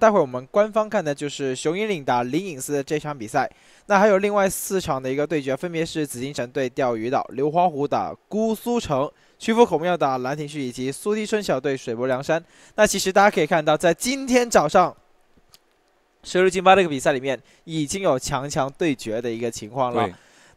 待会儿我们官方看的就是熊引领打灵隐寺的这场比赛。那还有另外四场的一个对决，分别是紫禁城对钓鱼岛、流花湖打姑苏城、曲阜孔庙打兰亭序以及苏堤春晓对水泊梁山。那其实大家可以看到，在今天早上蛇入金巴这个比赛里面，已经有强强对决的一个情况了。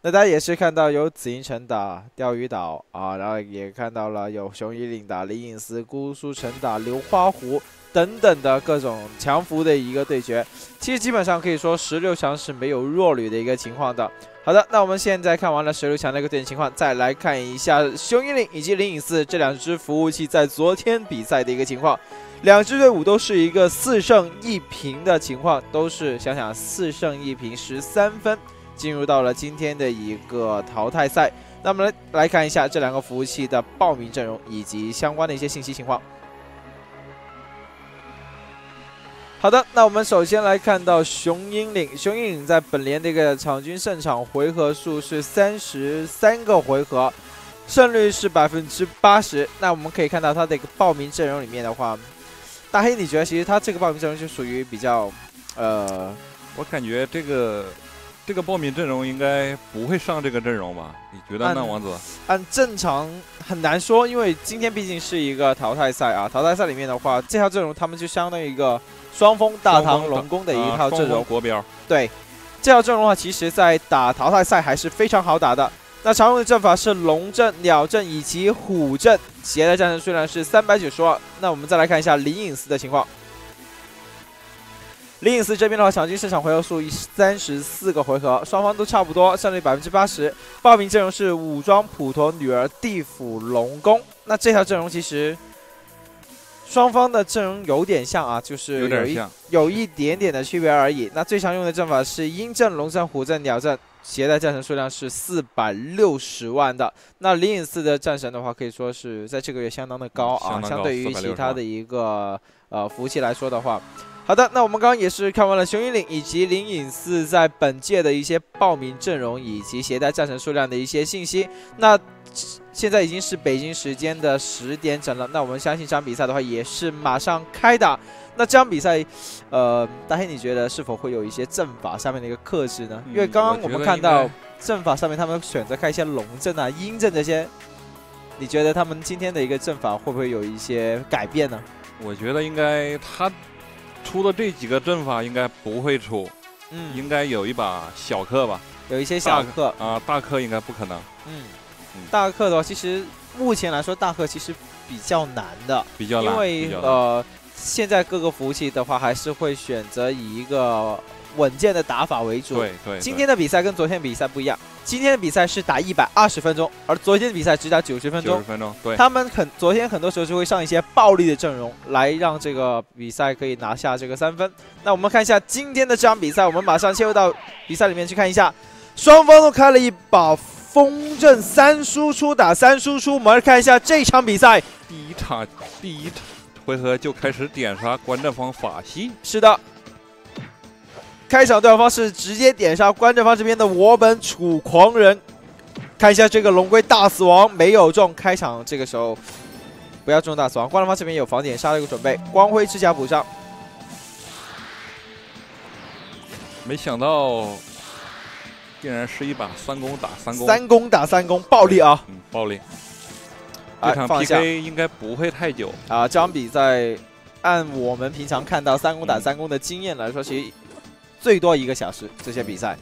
那大家也是看到有紫禁城打钓鱼岛啊，然后也看到了有熊引领打灵隐寺、姑苏城打流花湖。等等的各种强服的一个对决，其实基本上可以说十六强是没有弱旅的一个情况的。好的，那我们现在看完了十六强的一个对阵情况，再来看一下熊引领以及灵隐寺这两支服务器在昨天比赛的一个情况。两支队伍都是一个四胜一平的情况，都是想想四胜一平十三分，进入到了今天的一个淘汰赛。那么来来看一下这两个服务器的报名阵容以及相关的一些信息情况。好的，那我们首先来看到雄鹰岭。雄鹰岭在本联的一个场均胜场回合数是三十三个回合，胜率是百分之八十。那我们可以看到它的一个报名阵容里面的话，大黑，你觉得其实它这个报名阵容就属于比较，呃，我感觉这个这个报名阵容应该不会上这个阵容吧？你觉得呢，王子？按正常很难说，因为今天毕竟是一个淘汰赛啊。淘汰赛里面的话，这套阵容他们就相当于一个。双峰大唐龙宫的一套阵容，国标。对，这套阵容的话，其实在打淘汰赛还是非常好打的。那常用的阵法是龙阵、鸟阵以及虎阵，携带的战胜数量是三百九十二。那我们再来看一下灵隐寺的情况。灵隐寺这边的话，场均胜场回合数三十四个回合，双方都差不多，胜率百分之八十。报名阵容是武装普陀女儿地府龙宫。那这条阵容其实。双方的阵容有点像啊，就是有一有一点点的区别而已。那最常用的阵法是鹰阵、龙阵、虎阵、鸟阵，携带战神数量是四百六十万的。那灵隐寺的战神的话，可以说是在这个月相当的高啊，相对于其他的一个呃服务器来说的话。好的，那我们刚刚也是看完了雄鹰岭以及灵隐寺在本届的一些报名阵容以及携带战神数量的一些信息。那现在已经是北京时间的十点整了，那我们相信这场比赛的话也是马上开打。那这场比赛，呃，大黑你觉得是否会有一些阵法上面的一个克制呢？因为刚刚我们看到阵法上面他们选择开一些龙阵啊、鹰阵这些，你觉得他们今天的一个阵法会不会有一些改变呢？我觉得应该他。出的这几个阵法应该不会出，嗯，应该有一把小克吧，有一些小克。啊，大克应该不可能。嗯，大克的话，其实目前来说，大克其实比较难的，比较难，因为呃，现在各个服务器的话，还是会选择以一个稳健的打法为主。对对。今天的比赛跟昨天比赛不一样。今天的比赛是打一百二十分钟，而昨天的比赛只打九十分钟。九十分钟，对。他们很昨天很多时候就会上一些暴力的阵容，来让这个比赛可以拿下这个三分。那我们看一下今天的这场比赛，我们马上切入到比赛里面去看一下，双方都开了一把风阵三输出打三输出，我们来看一下这场比赛。第一场第一回合就开始点杀观战方法系。是的。开场对话方式直接点杀观战方这边的我本楚狂人，看一下这个龙龟大死亡没有中，开场这个时候不要中大死亡。观战方这边有防点杀的一个准备，光辉之甲补上。没想到竟然是一把三攻打三攻，三攻打三攻，暴力啊！嗯，暴力。这场 PK 应该不会太久啊。这场比赛按我们平常看到三攻打三攻的经验来说，其实。最多一个小时，这些比赛。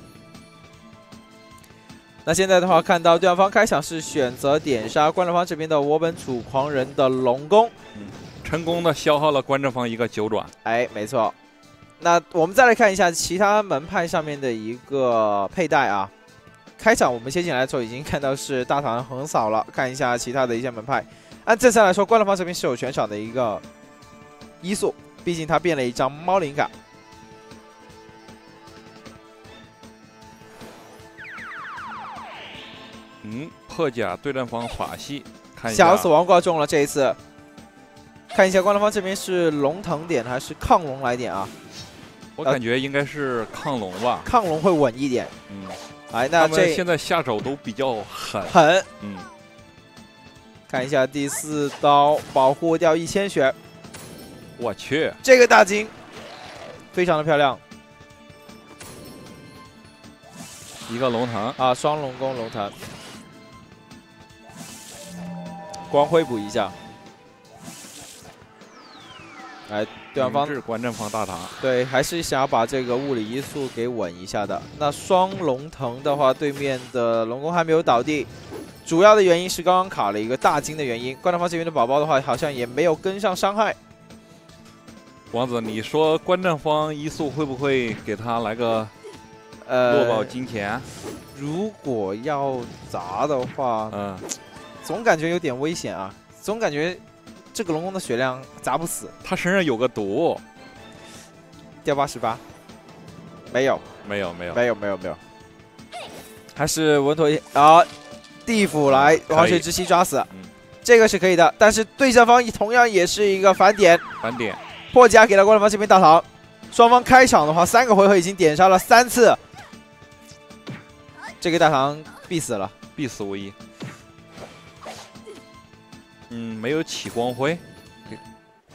那现在的话，看到对方开场是选择点杀观众方这边的我本楚狂人的龙宫，嗯，成功的消耗了观众方一个九转。哎，没错。那我们再来看一下其他门派上面的一个佩戴啊。开场我们先进来的时候已经看到是大唐横扫了，看一下其他的一些门派。按正常来说，观众方这边是有全场的一个一速，毕竟他变了一张猫灵卡。嗯，破甲对战方法系，看一下。小死亡挂中了这一次，看一下观众方这边是龙腾点还是亢龙来点啊？我感觉应该是亢龙吧。亢龙会稳一点。嗯，哎，那这现在下手都比较狠。狠。嗯。看一下第四刀，保护掉一千血。我去，这个大金非常的漂亮。一个龙腾啊，双龙宫龙腾，光辉补一下。哎，对方是观战方大唐，对，还是想要把这个物理因素给稳一下的。那双龙腾的话，对面的龙宫还没有倒地，主要的原因是刚刚卡了一个大金的原因。观战方这边的宝宝的话，好像也没有跟上伤害。王子，你说观战方一速会不会给他来个？呃，落宝金钱，如果要砸的话，嗯，总感觉有点危险啊，总感觉这个龙宫的血量砸不死。他身上有个毒，掉八十八，没有，没有，没有，没有，没有，没有，还是稳妥一啊！地府来黄水之息抓死，这个是可以的，但是对战方同样也是一个反点，反点。破甲给了关龙方这边大唐，双方开场的话三个回合已经点杀了三次。这个大唐必死了，必死无疑。嗯，没有起光辉。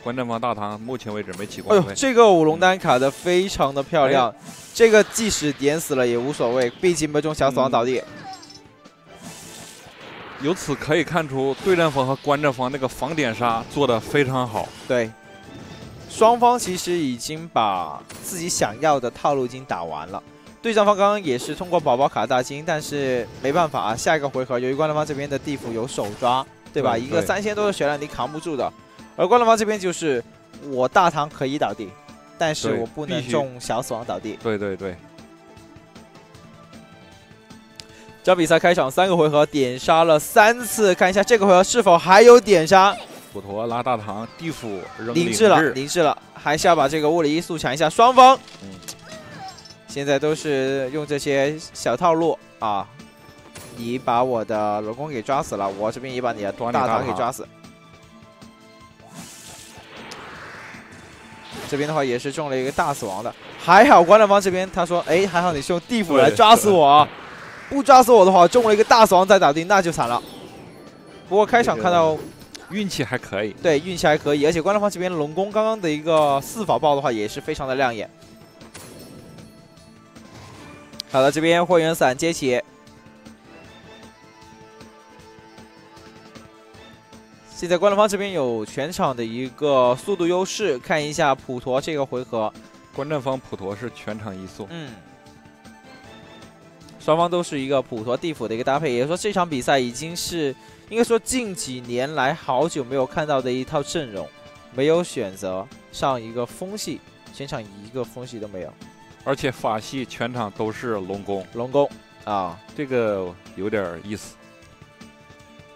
观战方大堂目前为止没起光辉。哎呦，这个五龙丹卡的非常的漂亮。这个即使点死了也无所谓，毕竟没中小死亡倒地。由此可以看出，对战方和观战方那个防点杀做的非常好。对，双方其实已经把自己想要的套路已经打完了。对战方刚刚也是通过宝宝卡大金，但是没办法啊，下一个回合由于观战方这边的地府有手抓，对吧？一个三千多的血量你扛不住的，而关龙方这边就是我大唐可以倒地，但是我不能中小死亡倒地。对对对。这场比赛开场三个回合点杀了三次，看一下这个回合是否还有点杀。普陀拉大唐，地府扔凝滞了，灵智了，还是要把这个物理因素抢一下。双方。嗯现在都是用这些小套路啊！你把我的龙宫给抓死了，我这边也把你的大唐给抓死。这边的话也是中了一个大死亡的，还好关乐方这边他说：“哎，还好你是用地府来抓死我，不抓死我的话，中了一个大死亡再打地那就惨了。”不过开场看到运气还可以，对运气还可以，而且关乐方这边龙宫刚刚的一个四法爆的话也是非常的亮眼。好了，这边火焰伞接起。现在关龙方这边有全场的一个速度优势，看一下普陀这个回合，观战方普陀是全场一速。嗯，双方都是一个普陀地府的一个搭配，也就是说这场比赛已经是应该说近几年来好久没有看到的一套阵容，没有选择上一个风系，全场一个风系都没有。而且法系全场都是龙宫，龙宫啊，这个有点意思。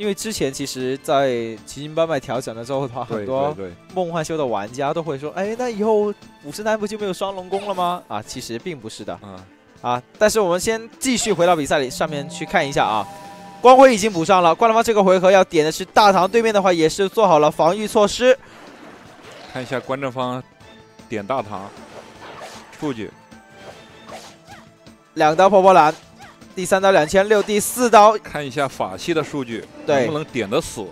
因为之前其实，在奇经八脉调整了之后的话，很多梦幻修的玩家都会说：“哎，那以后五十单不就没有双龙宫了吗？”啊，其实并不是的。嗯，啊，但是我们先继续回到比赛里上面去看一下啊。光辉已经补上了，灌篮方这个回合要点的是大唐，对面的话也是做好了防御措施。看一下观众方点大唐数据。两刀破破蓝，第三刀两千六，第四刀看一下法系的数据，能不能点的死？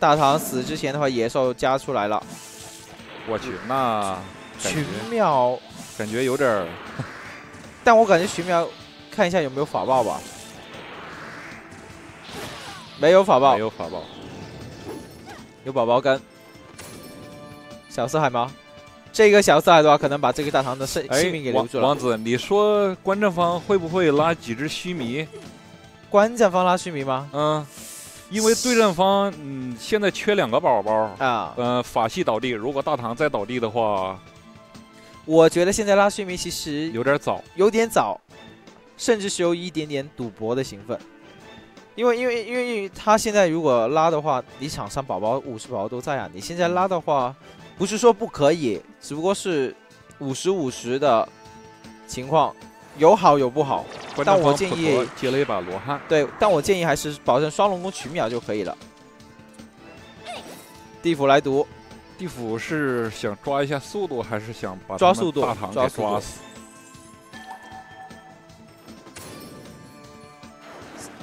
大唐死之前的话，野兽加出来了。我去，那群秒感觉有点儿，但我感觉群秒看一下有没有法爆吧。没有法爆，没有法爆，有宝宝跟小四海吗？这个小四海的话，可能把这个大唐的生性命给留住了。王子，你说观战方会不会拉几只须弥？观战方拉须弥吗？嗯，因为对战方嗯现在缺两个宝宝啊。嗯，法系倒地，如果大唐再倒地的话，我觉得现在拉须弥其实有点早，有点早，甚至是有一点点赌博的成分。因为因为因为他现在如果拉的话，你场上宝宝五十宝宝都在啊，你现在拉的话。不是说不可以，只不过是五十五十的情况，有好有不好。但我建议接了一把罗汉。对，但我建议还是保证双龙宫取秒就可以了。地府来读，地府是想抓一下速度，还是想把抓速度大唐给抓死？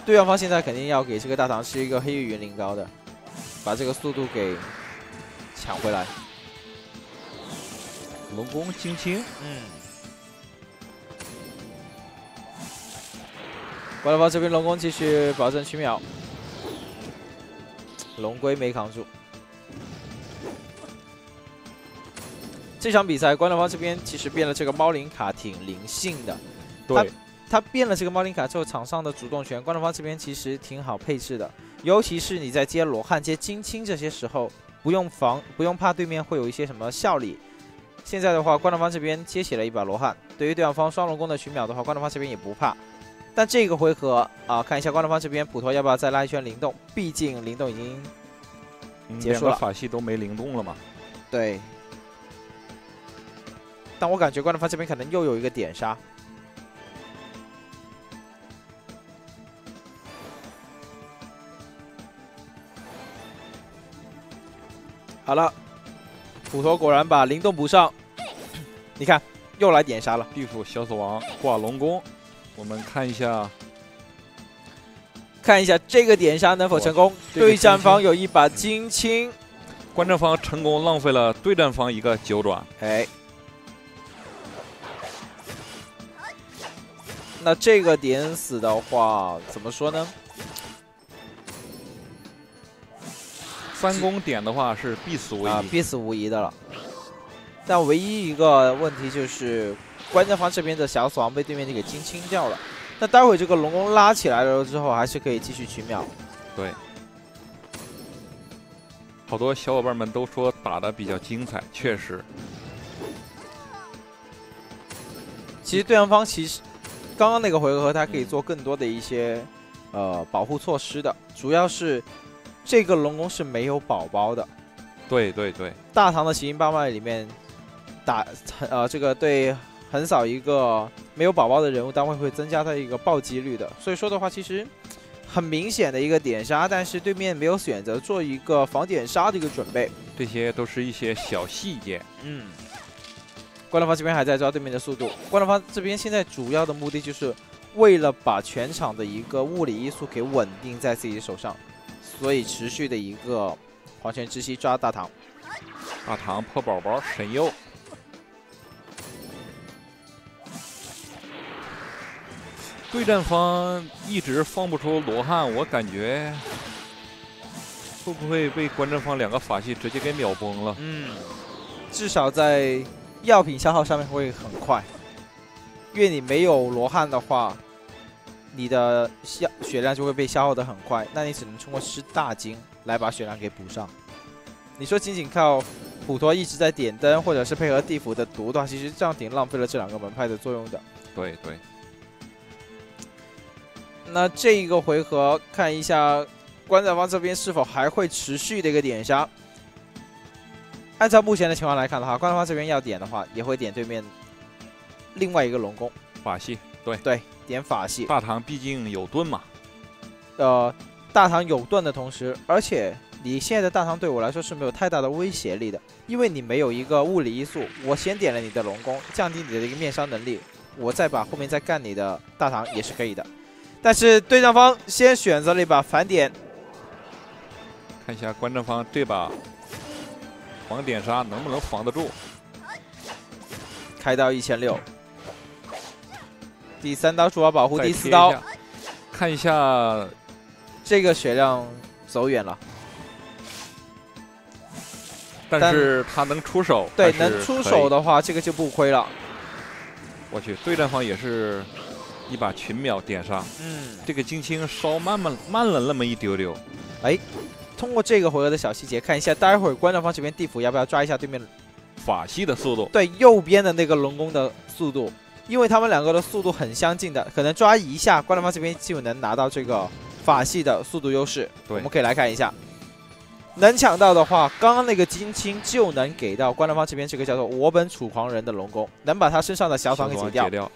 对方方现在肯定要给这个大唐吃一个黑玉云灵膏的，把这个速度给抢回来。龙宫青青，嗯。官方这边龙宫继续保证取秒，龙龟没扛住。这场比赛，官方这边其实变了这个猫灵卡挺灵性的。对，他变了这个猫灵卡之后，场上的主动权，官方这边其实挺好配置的。尤其是你在接罗汉、接金青这些时候，不用防，不用怕对面会有一些什么效力。现在的话，官方这边接起了一把罗汉，对于对方双龙宫的群秒的话，官方这边也不怕。但这个回合啊，看一下官方这边普陀要不要再拉一圈灵动？毕竟灵动已经结束了，法系都没灵动了嘛。对。但我感觉官方这边可能又有一个点杀。好了，普陀果然把灵动补上。你看，又来点杀了。地府小死亡挂龙宫，我们看一下，看一下这个点杀能否成功？对战方有一把金青，观战方成功浪费了对战方一个九转。哎。那这个点死的话，怎么说呢？三攻点的话是必死无疑，必死无疑的了。但唯一一个问题就是，关键方这边的小死亡被对面就给清清掉了。那待会这个龙宫拉起来了之后，还是可以继续取秒。对，好多小伙伴们都说打的比较精彩，确实。其实对方方其实。刚刚那个回合，他可以做更多的一些呃保护措施的，主要是这个龙宫是没有宝宝的。对对对，大唐的奇兵八脉里面打呃这个对横扫一个没有宝宝的人物单位会增加它一个暴击率的，所以说的话其实很明显的一个点杀，但是对面没有选择做一个防点杀的一个准备，这些都是一些小细节。嗯。关龙方这边还在抓对面的速度，关龙方这边现在主要的目的就是为了把全场的一个物理因素给稳定在自己手上，所以持续的一个黄泉之息抓大唐，大唐破宝宝神佑，对战方一直放不出罗汉，我感觉会不会被观战方两个法系直接给秒崩了？嗯，至少在。药品消耗上面会很快，因为你没有罗汉的话，你的消血量就会被消耗的很快，那你只能通过吃大金来把血量给补上。你说仅仅靠普陀一直在点灯，或者是配合地府的毒的话，其实这样挺浪费了这两个门派的作用的。对对。那这一个回合看一下，观战方这边是否还会持续的一个点杀？按照目前的情况来看的话，官方这边要点的话，也会点对面另外一个龙宫法系。对对，点法系。大唐毕竟有盾嘛。呃，大唐有盾的同时，而且你现在的大唐对我来说是没有太大的威胁力的，因为你没有一个物理因素。我先点了你的龙宫，降低你的一个面伤能力，我再把后面再干你的大唐也是可以的。但是对战方先选择了一把反点，看一下观战方这把。防点杀能不能防得住？开到一千六，第三刀主要保护，第四刀，看一下这个血量走远了，但是他能出手，对，能出手的话，这个就不亏了。我去，对战方也是一把群秒点杀，嗯，这个金青稍慢慢慢了那么一丢丢，哎。通过这个回合的小细节看一下，待会儿观众方这边地府要不要抓一下对面法系的速度？对，右边的那个龙宫的速度，因为他们两个的速度很相近的，可能抓一下，观众方这边就能拿到这个法系的速度优势。对，我们可以来看一下，能抢到的话，刚刚那个金青就能给到观众方这边这个叫做我本楚狂人的龙宫，能把他身上的小爽给解掉。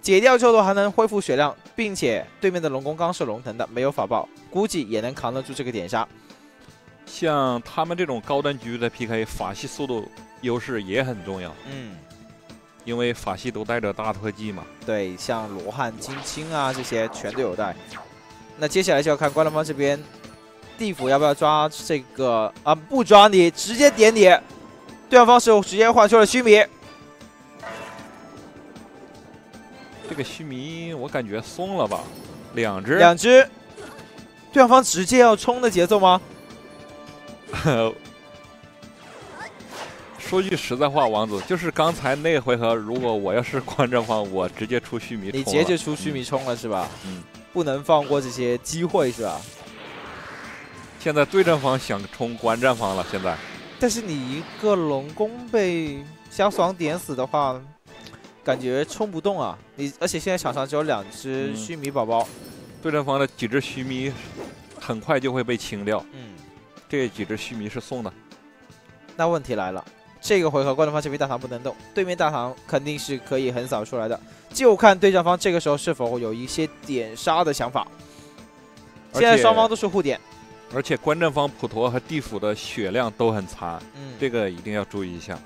解掉之后还能恢复血量，并且对面的龙宫刚是龙腾的，没有法爆，估计也能扛得住这个点杀。像他们这种高端局的 PK，法系速度优势也很重要。嗯，因为法系都带着大特技嘛，对，像罗汉、金青啊这些全都有带。那接下来就要看观众方这边，地府要不要抓这个？啊，不抓你，直接点你。对方是直接换出了须弥。这个须弥我感觉松了吧，两只两只，对方直接要冲的节奏吗？说句实在话，王子，就是刚才那回合，如果我要是观战方，我直接出须弥冲。你直接就出须弥冲了是吧？嗯，不能放过这些机会是吧？现在对战方想冲观战方了，现在。但是你一个龙宫被萧爽点死的话，感觉冲不动啊！你而且现在场上只有两只须弥宝宝，对战方的几只须弥很快就会被清掉。嗯，这几只须弥是送的。那问题来了。这个回合，观众方这边大唐不能动，对面大唐肯定是可以横扫出来的，就看对战方这个时候是否有一些点杀的想法。现在双方都是互点，而且观战方普陀和地府的血量都很残，嗯，这个一定要注意一下。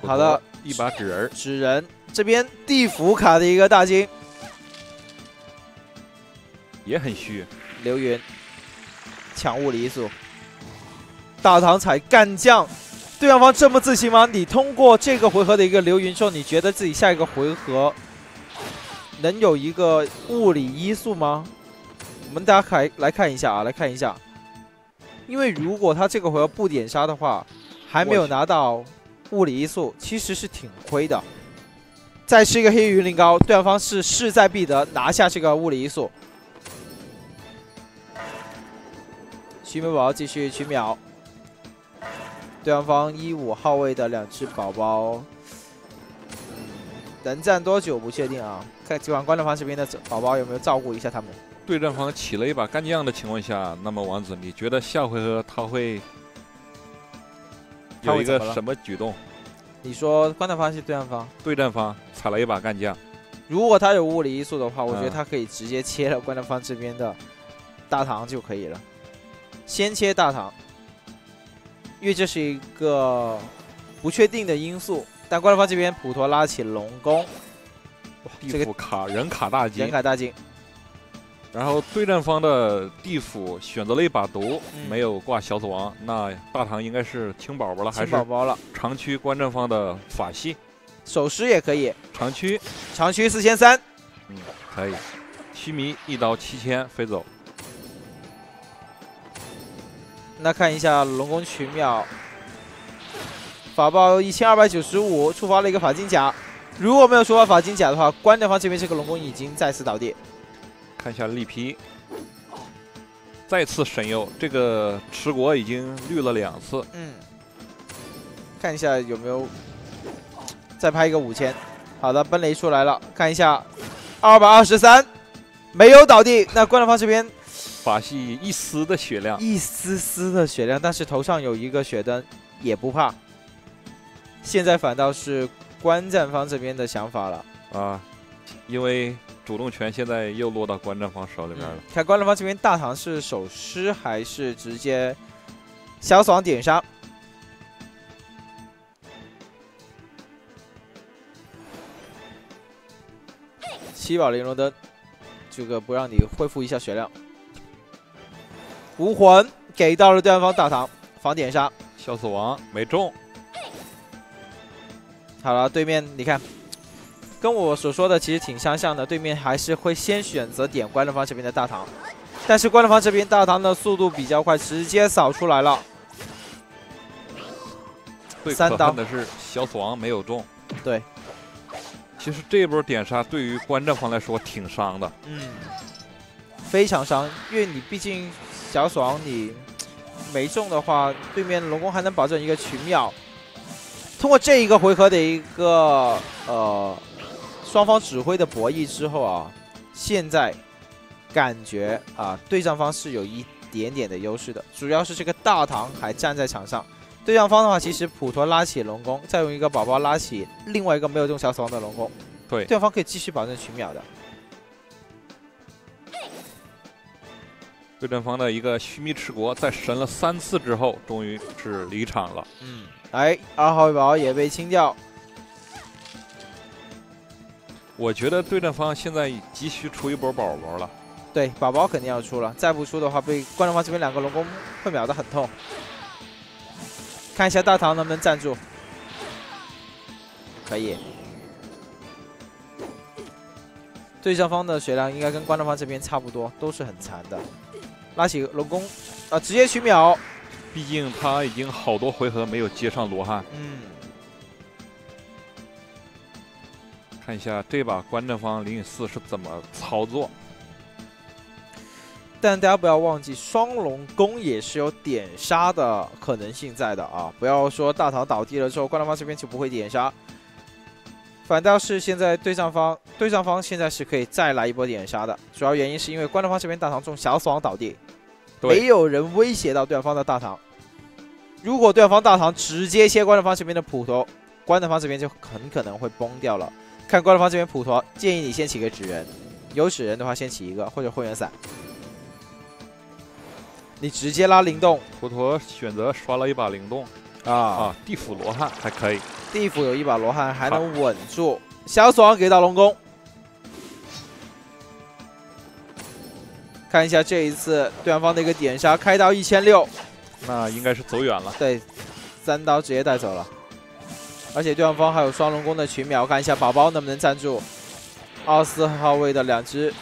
好的，一把纸人，纸人这边地府卡的一个大金。也很虚，流云抢物理因素，大唐踩干将，对方方这么自信吗？你通过这个回合的一个流云之后，你觉得自己下一个回合能有一个物理因素吗？我们大家来来看一下啊，来看一下，因为如果他这个回合不点杀的话，还没有拿到物理因素，其实是挺亏的。再吃一个黑云灵膏，对方是势在必得拿下这个物理因素。须弥宝宝继续取秒，对方方一五号位的两只宝宝，能站多久不确定啊？看今晚观众方这边的宝宝有没有照顾一下他们。对战方起了一把干将的情况下，那么王子，你觉得下回合他会有一个什么举动？你说观战方是对战方？对战方踩了一把干将，如果他有物理因素的话，我觉得他可以直接切了观众方这边的大堂就可以了。先切大唐，因为这是一个不确定的因素。但观众方这边普陀拉起龙宫，地府卡人卡大金，人卡大金。然后对战方的地府选择了一把毒，没有挂小死亡。那大唐应该是清宝宝了，还是宝宝了？长驱观战方的法系，守尸也可以。长驱，长驱四千三，嗯，可以。须弥一刀七千飞走。那看一下龙宫群秒，法爆一千二百九十五，触发了一个法金甲。如果没有触发法金甲的话，关掉方这边这个龙宫已经再次倒地。看一下力劈，再次神佑，这个持国已经绿了两次。嗯，看一下有没有再拍一个五千。好的，奔雷出来了，看一下二百二十三，没有倒地。那关掉方这边。法系一丝的血量，一丝丝的血量，但是头上有一个血灯，也不怕。现在反倒是观战方这边的想法了啊，因为主动权现在又落到观战方手里边了。看观战方这边大唐是守尸还是直接小爽点杀？七宝玲珑灯，这个不让你恢复一下血量。无魂给到了对方大堂，防点杀，小死王没中。好了，对面你看，跟我所说的其实挺相像的，对面还是会先选择点观众方这边的大堂，但是观众方这边大堂的速度比较快，直接扫出来了。三刀的是小死亡没有中。对，其实这波点杀对于观战方来说挺伤的。嗯，非常伤，因为你毕竟。小爽，你没中的话，对面龙宫还能保证一个群秒。通过这一个回合的一个呃双方指挥的博弈之后啊，现在感觉啊对战方是有一点点的优势的，主要是这个大唐还站在场上。对战方的话，其实普陀拉起龙宫，再用一个宝宝拉起另外一个没有中小死亡的龙宫，对，对方可以继续保证群秒的。对阵方的一个须弥持国，在神了三次之后，终于是离场了。嗯，哎，二号宝也被清掉。我觉得对阵方现在急需出一波宝宝了。对，宝宝肯定要出了，再不出的话，被关东方这边两个龙宫会秒得很痛。看一下大唐能不能站住，可以。对上方的血量应该跟关东方这边差不多，都是很残的。拉起龙宫，啊，直接取秒。毕竟他已经好多回合没有接上罗汉。嗯。看一下这把关正方零与四是怎么操作。但大家不要忘记，双龙宫也是有点杀的可能性在的啊！不要说大唐倒地了之后，关东方这边就不会点杀。反倒是现在对上方，对上方现在是可以再来一波点杀的。主要原因是因为关东方这边大唐中小死亡倒地，没有人威胁到对方的大唐。如果对方大唐直接切关东方这边的普陀，关东方这边就很可能会崩掉了。看关东方这边普陀，建议你先起个纸人，有纸人的话先起一个或者混元伞。你直接拉灵动，普陀选择刷了一把灵动啊啊！地府罗汉还可以，地府有一把罗汉还能稳住。小爽给到龙宫，看一下这一次对方的一个点杀，开刀一千六。那应该是走远了，对，三刀直接带走了，而且对方还有双龙宫的群秒，看一下宝宝能不能站住。二四号位的两只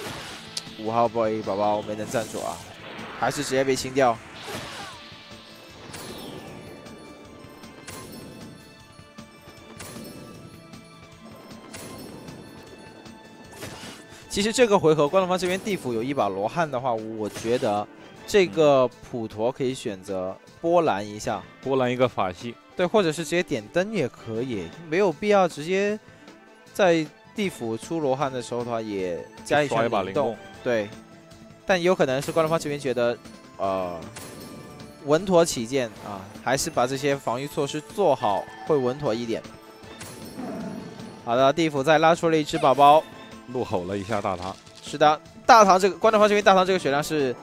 五号 boy 宝宝没能站住啊，还是直接被清掉。其实这个回合，关东方这边地府有一把罗汉的话，我觉得。这个普陀可以选择波兰一下，波兰一个法系，对，或者是直接点灯也可以，没有必要直接在地府出罗汉的时候的话也加一把灵动，对。但有可能是关东方这边觉得，呃，稳妥起见啊，还是把这些防御措施做好会稳妥一点。好的，地府再拉出了一只宝宝，怒吼了一下大唐。是的，大唐这个关东方这边大唐这个血量是。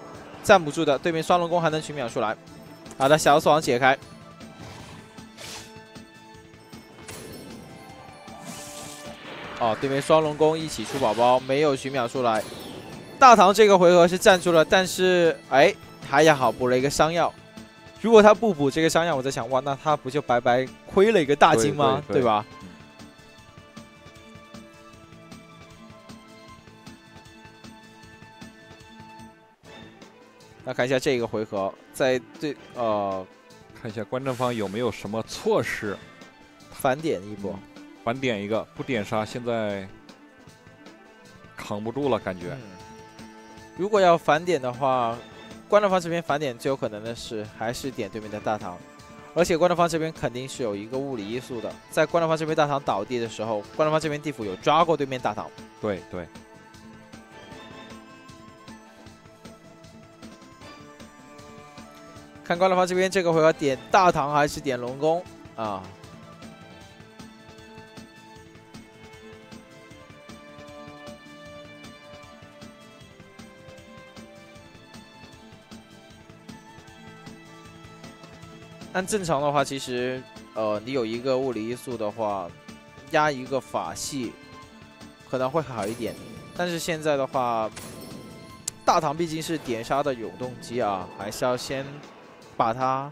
站不住的，对面双龙宫还能取秒出来。好的，小死亡解开。哦，对面双龙宫一起出宝宝，没有取秒出来。大唐这个回合是站住了，但是哎，他也好补了一个伤药。如果他不补这个伤药，我在想，哇，那他不就白白亏了一个大金吗？对吧？那看一下这个回合，在对呃，看一下观战方有没有什么措施，反点一波，反点一个，不点杀现在扛不住了，感觉。如果要反点的话，观战方这边反点最有可能的是还是点对面的大唐，而且观众方这边肯定是有一个物理因素的，在观众方这边大唐倒地的时候，观众方这边地府有抓过对面大唐。对对。看关东方这边这个回合点大唐还是点龙宫啊？按正常的话，其实呃，你有一个物理因素的话，压一个法系可能会好一点。但是现在的话，大唐毕竟是点杀的永动机啊，还是要先。把他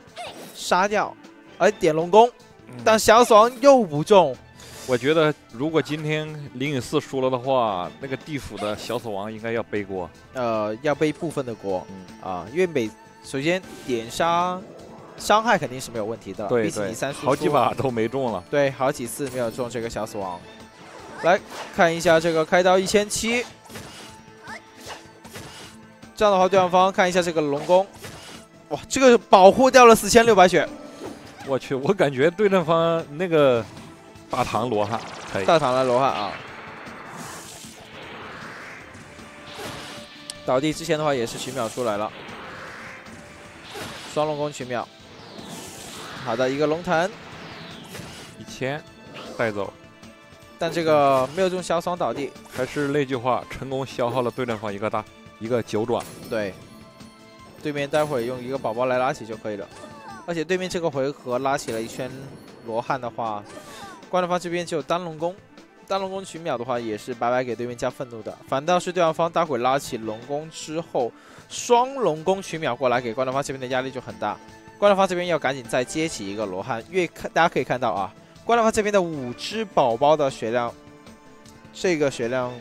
杀掉，哎，点龙宫，但小死亡又不中。我觉得如果今天零与四输了的话，那个地府的小死亡应该要背锅。呃，要背部分的锅。嗯啊，因为每首先点杀伤害肯定是没有问题的。对对。好几把都没中了。对，好几次没有中这个小死亡。来看一下这个开刀一千七，这样的话对方看一下这个龙宫。哇，这个保护掉了四千六百血，我去，我感觉对阵方那个大唐罗汉可以，大唐的罗汉啊，倒地之前的话也是群秒出来了，双龙宫群秒，好的一个龙腾，一千带走，但这个没有中小爽倒地，还是那句话，成功消耗了对阵方一个大一个九转，对。对面待会用一个宝宝来拉起就可以了，而且对面这个回合拉起了一圈罗汉的话，关东方这边就单龙宫，单龙宫取秒的话，也是白白给对面加愤怒的。反倒是对方方待会拉起龙宫之后，双龙宫取秒过来，给关东方这边的压力就很大。关东方这边要赶紧再接起一个罗汉，因为看大家可以看到啊，关东方这边的五只宝宝的血量，这个血量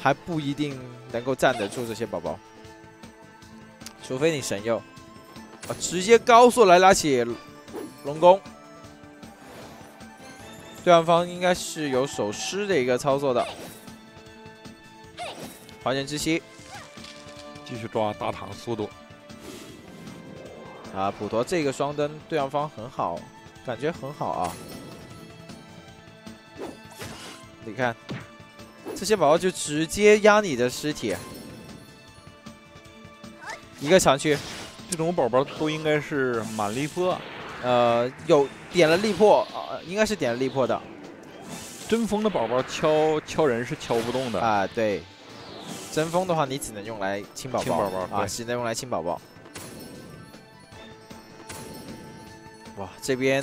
还不一定能够站得住这些宝宝，除非你神佑啊，直接高速来拉起龙宫。对方方应该是有守尸的一个操作的，还原之息，继续抓大唐速度。啊，普陀这个双灯对方方很好，感觉很好啊。你看，这些宝宝就直接压你的尸体，一个强区，这种宝宝都应该是满力破。呃，有点了力破啊，应该是点了力破的。真风的宝宝敲敲人是敲不动的啊，对。真风的话，你只能用来亲宝宝，清宝宝啊，只能用来亲宝宝。哇，这边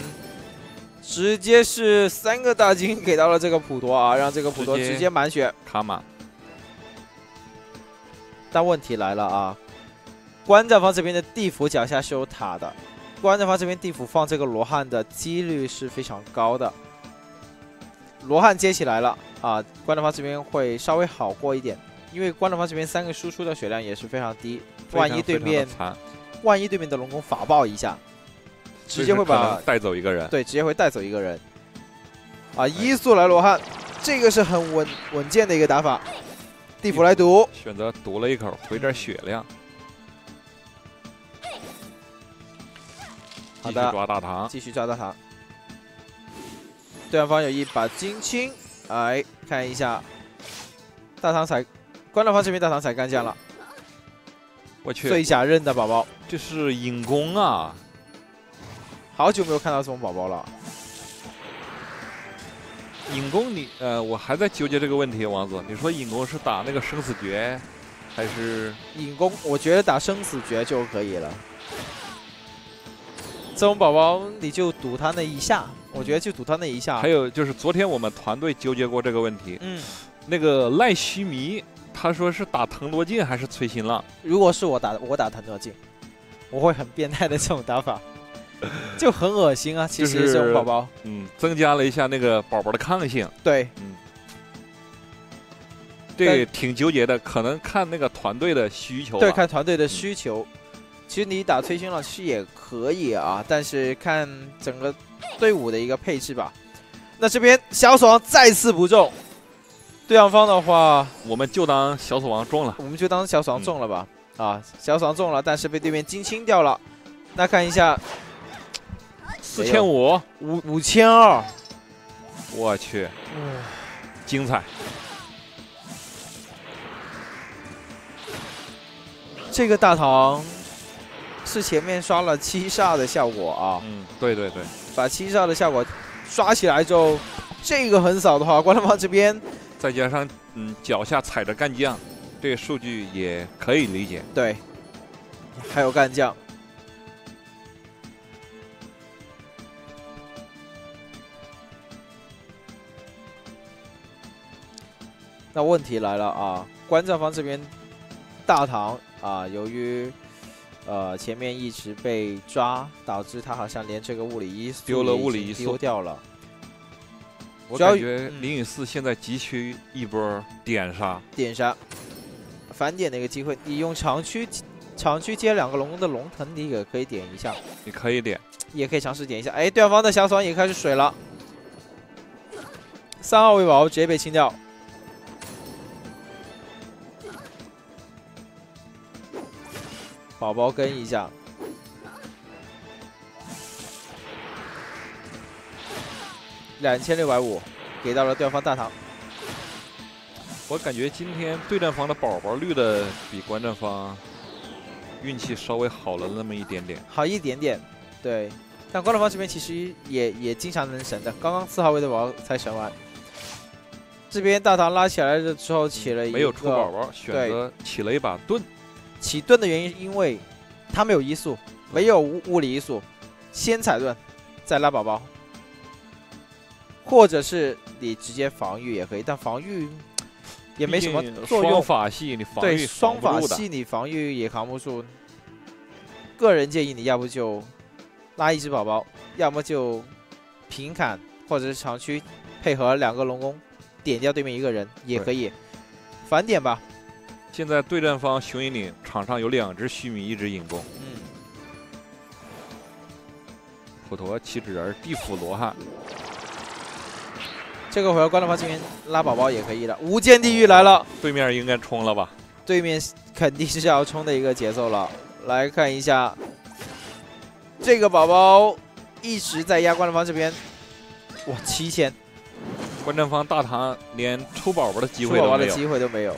直接是三个大金给到了这个普陀啊，让这个普陀直接满血卡满。但问题来了啊，观战方这边的地府脚下是有塔的。观战方这边地府放这个罗汉的几率是非常高的，罗汉接起来了啊，观战方这边会稍微好过一点，因为观战方这边三个输出的血量也是非常低，万一对面万一对面的龙宫法爆一下，直接会把带走一个人，对，直接会带走一个人，啊，一速来罗汉，这个是很稳稳健的一个打法，地府来毒，选择毒了一口，回点血量。好的，抓大唐，继续抓大唐。对方有一把金青，哎看一下，大唐彩，关了方这边大唐踩干将了。我去，最假认的宝宝，这是影弓啊！好久没有看到这种宝宝了。影弓，你呃，我还在纠结这个问题，王子，你说影弓是打那个生死诀，还是影弓？我觉得打生死诀就可以了。这种宝宝你就赌他那一下，我觉得就赌他那一下。还有就是昨天我们团队纠结过这个问题，嗯，那个赖须弥他说是打腾挪镜还是崔新浪？如果是我打，我打腾挪镜，我会很变态的这种打法，就很恶心啊。其实这种宝宝，嗯，增加了一下那个宝宝的抗性。对，嗯，对，挺纠结的，可能看那个团队的需求。对，看团队的需求。其实你打崔勋老师也可以啊，但是看整个队伍的一个配置吧。那这边小死亡再次不中，对方的话，我们就当小死亡中了，我们就当小死亡中了吧。啊，小死亡中了，但是被对面金清掉了。那看一下，四千五五五千二，我去，精彩。这个大唐。是前面刷了七煞的效果啊，嗯，对对对，把七煞的效果刷起来之后，这个横扫的话，关龙方这边再加上嗯脚下踩着干将，这个数据也可以理解。对，还有干将，那问题来了啊，观战方这边大唐啊，由于。呃，前面一直被抓，导致他好像连这个物理一速丢了，物理一速丢掉了。我感觉灵隐寺现在急需一波点杀，点杀，反点的一个机会。你用长驱，长驱接两个龙的龙腾，你也可以点一下。你可以点，也可以尝试点一下。哎，对方的小爽也开始水了，三号位宝直接被清掉。宝宝跟一下，两千六百五，给到了对方大唐。我感觉今天对战方的宝宝绿的比观战方运气稍微好了那么一点点，好一点点，对。但观战方这边其实也也经常能神的，刚刚四号位的宝宝才神完。这边大唐拉起来了之后起了一个没有出宝宝，选择起了一把盾。起盾的原因，因为他没有移速，没有物物理移速，先踩盾，再拉宝宝，或者是你直接防御也可以，但防御也没什么作用双。法系你防对，御双法系你防御也扛不住。个人建议你要不就拉一只宝宝，要么就平砍或者是长驱配合两个龙宫点掉对面一个人也可以。反点吧，现在对战方雄鹰岭场上有两只须弥，一只影弓，嗯，普陀、七指人、地府罗汉，这个回合关东方这边拉宝宝也可以的。无间地狱来了，对面应该冲了吧？对面肯定是要冲的一个节奏了。来看一下，这个宝宝一直在压关东方这边，哇，七千。观战方大唐连抽宝宝的机会出宝宝的都没有。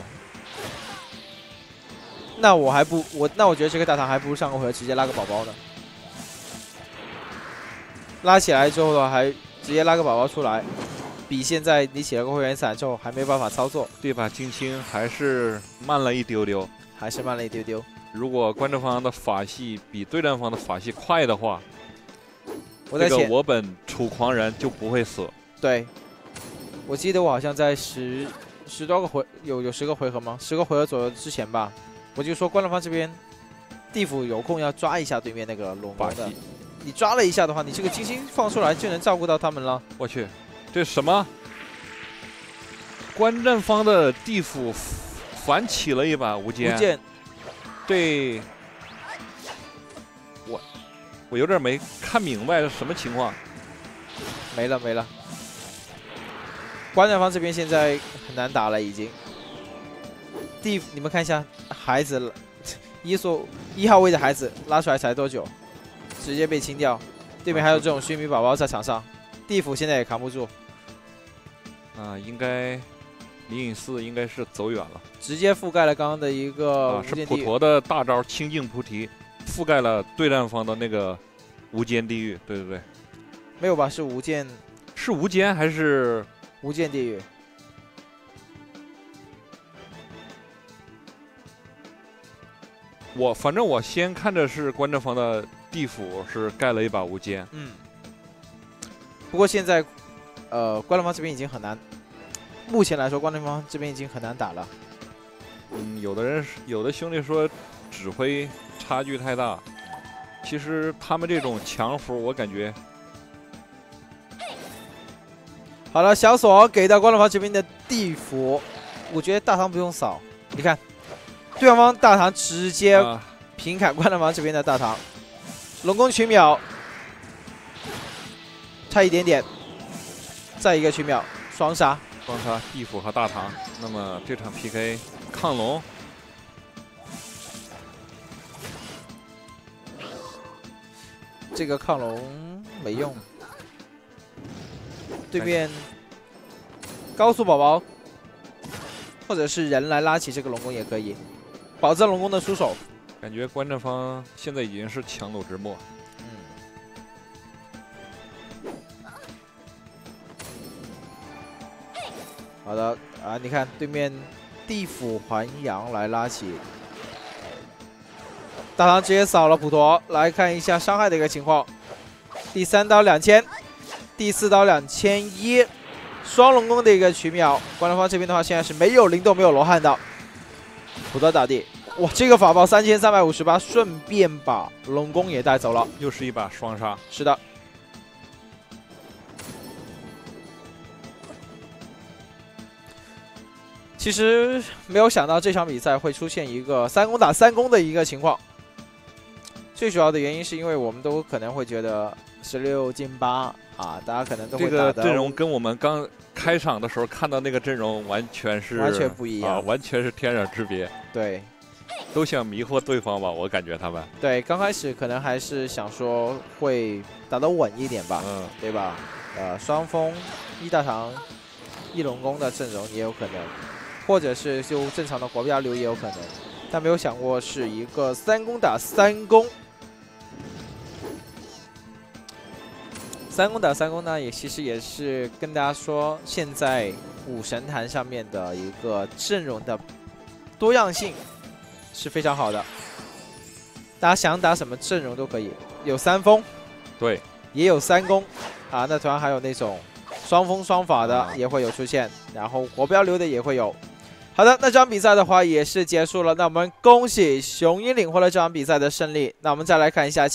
那我还不我那我觉得这个大唐还不如上个回合直接拉个宝宝呢。拉起来之后的话，还直接拉个宝宝出来，比现在你起了个会员伞之后还没办法操作，对吧金青还是慢了一丢丢。还是慢了一丢丢。如果观众方的法系比对战方的法系快的话，这个我在前、我本楚狂人就不会死。对，我记得我好像在十十多个回有有十个回合吗？十个回合左右之前吧，我就说观众方这边地府有空要抓一下对面那个龙法王的，，你抓了一下的话，你这个金星放出来就能照顾到他们了。我去，这什么？观战方的地府反起了一把无间无间，对我我有点没看明白是什么情况。没了没了。观战方这边现在很难打了，已经。地，你们看一下孩子了，一所一号位的孩子拉出来才多久，直接被清掉。对面还有这种须弥宝宝在场上，地府现在也扛不住，啊，应该灵隐寺应该是走远了直接覆盖了刚刚的一个啊，是。普陀的大招清净菩提覆盖了对战方的那个无间地狱。对对对，没有吧？是无间是无间还是无间地狱。我？反正我先看着是观战房的地府是盖了一把无间，嗯。不过现在，呃，观众方这边已经很难，目前来说，观众方这边已经很难打了。嗯，有的人有的兄弟说指挥差距太大，其实他们这种强服，我感觉好了，小锁给到观众方这边的地府，我觉得大唐不用扫，你看，对方大唐直接啊，平砍关了王这边的大唐，龙宫群秒，差一点点，再一个群秒，双杀。双杀地府和大唐。那么这场 PK 抗龙。这个抗龙没用，对面高速宝宝或者是人来拉起这个龙宫也可以，保证龙宫的出手。感觉观战方现在已经是强弩之末。嗯，好的啊，你看对面地府还阳来拉起，大唐直接扫了普陀，来看一下伤害的一个情况。第三刀两千，第四刀两千一，双龙宫的一个取秒。观众方这边的话，现在是没有灵动，没有罗汉的。普陀打地，哇，这个法宝三千三百五十八，顺便把龙宫也带走了。又是一把双杀，是的。其实没有想到这场比赛会出现一个三攻打三攻的一个情况。最主要的原因是因为我们都可能会觉得十六进八啊，大家可能都会打的个阵容跟我们刚开场的时候看到那个阵容完全是完全不一样啊，完全是天壤之别，对都想迷惑对方吧，我感觉他们，对，刚开始可能还是想说会打得稳一点吧，嗯，对吧？呃，双峰一大唐一龙宫的阵容也有可能，或者是就正常的国标流也有可能，但没有想过是一个三攻打三攻。三公打三公呢，也其实也是跟大家说，现在武神坛上面的一个阵容的多样性是非常好的，大家想打什么阵容都可以，有三锋，对，也有三攻，啊，那同样还有那种双锋双法的啊也会有出现，然后国标流的也会有。好的，那这场比赛的话也是结束了，那我们恭喜雄鹰领获了这场比赛的胜利。那我们再来看一下。